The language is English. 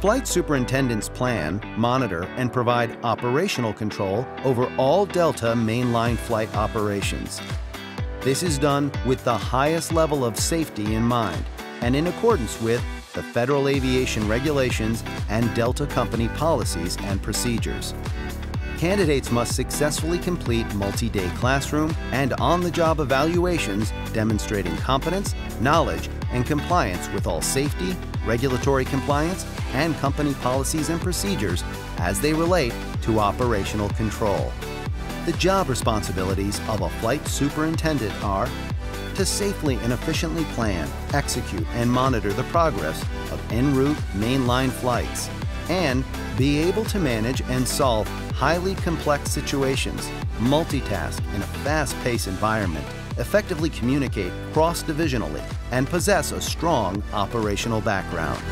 Flight superintendents plan, monitor, and provide operational control over all Delta mainline flight operations. This is done with the highest level of safety in mind and in accordance with the Federal Aviation Regulations and Delta Company policies and procedures. Candidates must successfully complete multi-day classroom and on-the-job evaluations demonstrating competence, knowledge, and compliance with all safety, regulatory compliance, and company policies and procedures as they relate to operational control. The job responsibilities of a flight superintendent are to safely and efficiently plan, execute, and monitor the progress of en route mainline flights, and be able to manage and solve highly complex situations, multitask in a fast paced environment, effectively communicate cross divisionally, and possess a strong operational background.